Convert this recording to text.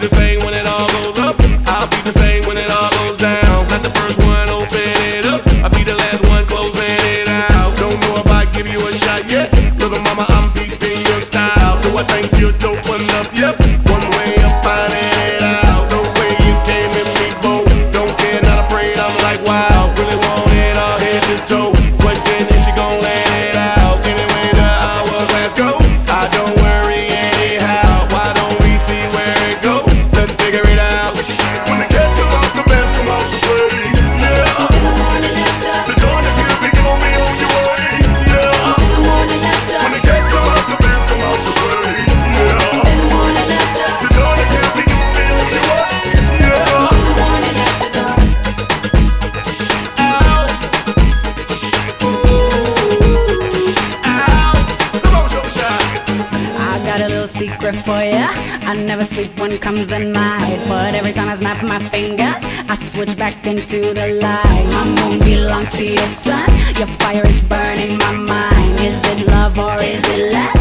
the same when it all goes up. I'll be the same. Secret for ya. I never sleep when comes the night, but every time I snap my fingers, I switch back into the light. My moon belongs to your sun. Your fire is burning my mind. Is it love or is it lust?